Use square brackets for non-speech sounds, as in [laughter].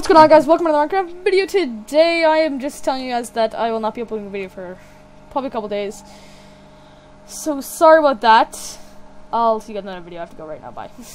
What's going on guys? Welcome to the Minecraft video. Today I am just telling you guys that I will not be uploading a video for probably a couple days. So sorry about that. I'll see you guys in another video. I have to go right now. Bye. [laughs]